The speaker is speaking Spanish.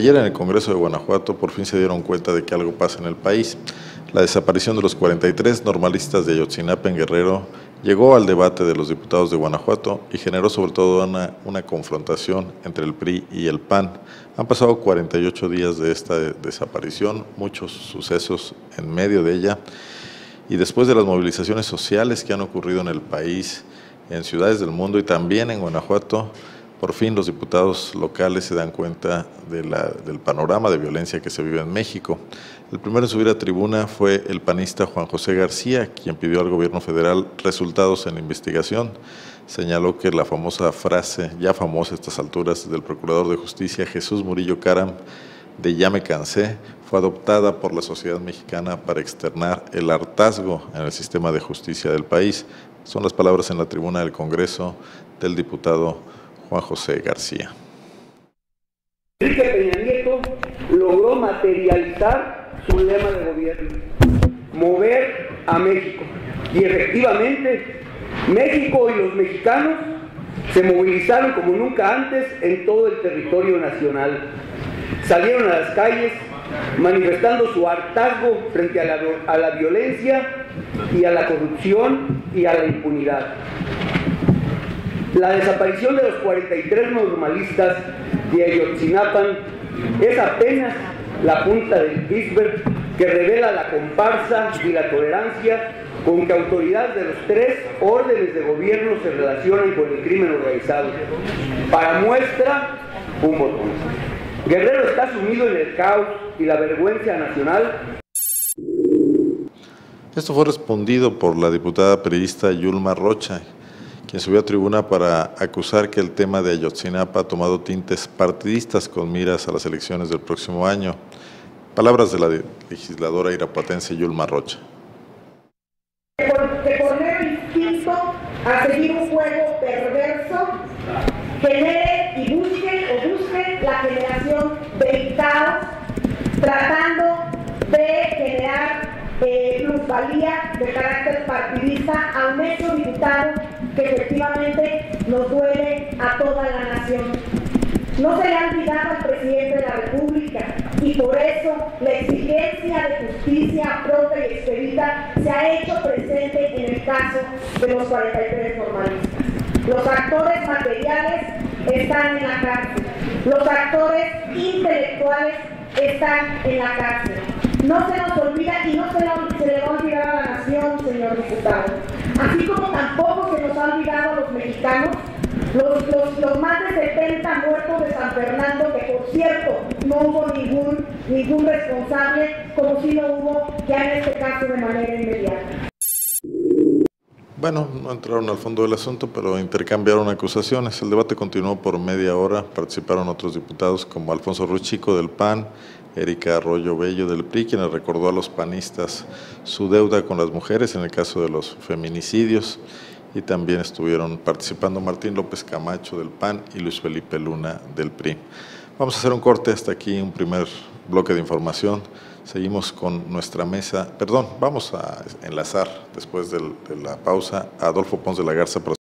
Ayer en el Congreso de Guanajuato por fin se dieron cuenta de que algo pasa en el país. La desaparición de los 43 normalistas de Ayotzinapa en Guerrero llegó al debate de los diputados de Guanajuato y generó sobre todo una, una, confrontación entre el PRI y el PAN. Han pasado 48 días de esta desaparición, muchos sucesos en medio de ella y después de las movilizaciones sociales que han ocurrido en el país, en ciudades del mundo y también en Guanajuato, por fin los diputados locales se dan cuenta del panorama de violencia que se vive en México. El primero en subir a tribuna fue el panista Juan José García, quien pidió al gobierno federal resultados en investigación. Señaló que la famosa frase, ya famosa a estas alturas, del Procurador de Justicia Jesús Murillo Caram, de ya me cansé, fue adoptada por la sociedad mexicana para externar el hartazgo en el sistema de justicia del país. Son las palabras en la tribuna del Congreso del diputado Juan José García. Enrique Peña Nieto logró materializar su lema de gobierno, mover a México. Y efectivamente, México y los mexicanos se movilizaron como nunca antes en todo el territorio nacional. Salieron a las calles manifestando su hartazgo frente a la, a la violencia y a la corrupción y a la impunidad. La desaparición de los 43 normalistas de Ayotzinapan es apenas la punta del iceberg que revela la comparsa y la tolerancia con que autoridades de los tres órdenes de gobierno se relacionan con el crimen organizado. Para muestra, un botón. Guerrero está sumido en el caos y la vergüenza nacional. Esto fue respondido por la diputada periodista Yulma Rocha, quien subió a tribuna para acusar que el tema de Ayotzinapa ha tomado tintes partidistas con miras a las elecciones del próximo año. Palabras de la legisladora irapuatense Yulma Rocha. Por mero instinto a seguir un juego perverso genere y busque o busque la generación del caos, tratando de generar eh, de carácter partidista a un hecho diputado que efectivamente nos duele a toda la nación. No se le ha olvidado al presidente de la República y por eso la exigencia de justicia propia y expedita se ha hecho presente en el caso de los 43 formalistas. Los actores materiales están en la cárcel, los actores intelectuales están en la cárcel. No se nos olvida y no se le va a olvidar a la nación, diputado. Así como tampoco se nos ha olvidado a los mexicanos los, los, los, más de 70 muertos de San Fernando, que por cierto no hubo ningún, ningún responsable, como si lo hubo ya en este caso de manera inmediata. Bueno, no entraron al fondo del asunto, pero intercambiaron acusaciones. El debate continuó por media hora. Participaron otros diputados como Alfonso Ruiz Chico del PAN, Erika Arroyo Bello del PRI, quien recordó a los panistas su deuda con las mujeres en el caso de los feminicidios. Y también estuvieron participando Martín López Camacho del PAN y Luis Felipe Luna del PRI. Vamos a hacer un corte hasta aquí, un primer bloque de información. Seguimos con nuestra mesa, perdón, vamos a enlazar después de la pausa a Adolfo Ponce de la Garza.